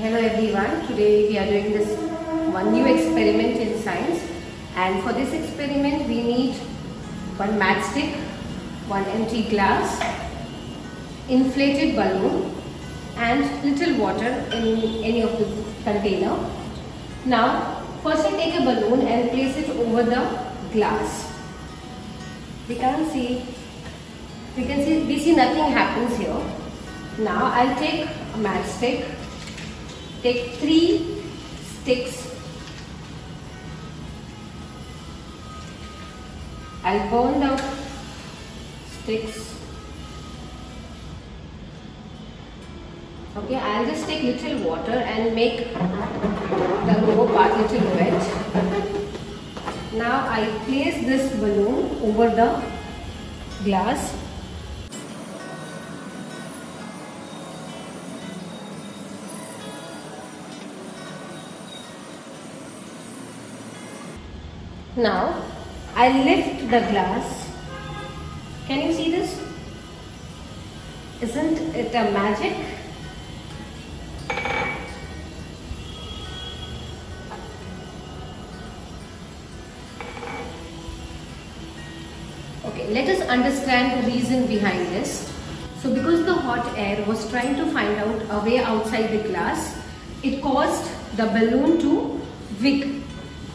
Hello everyone, today we are doing this one new experiment in science and for this experiment we need one matchstick, one empty glass, inflated balloon and little water in any of the container. Now first I take a balloon and place it over the glass. We can't see, we can see, we see nothing happens here. Now I'll take a matchstick take three sticks. I'll burn the sticks. Okay I'll just take little water and make the lower part little wet. Now I place this balloon over the glass Now I lift the glass. Can you see this? Isn't it a magic? Okay, let us understand the reason behind this. So because the hot air was trying to find out a way outside the glass, it caused the balloon to wig.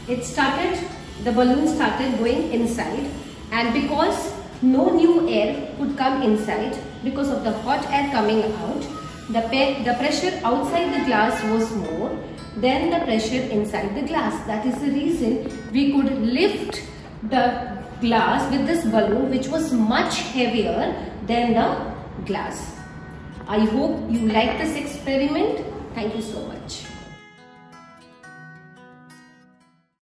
It started the balloon started going inside and because no new air could come inside because of the hot air coming out the, the pressure outside the glass was more than the pressure inside the glass. That is the reason we could lift the glass with this balloon which was much heavier than the glass. I hope you like this experiment. Thank you so much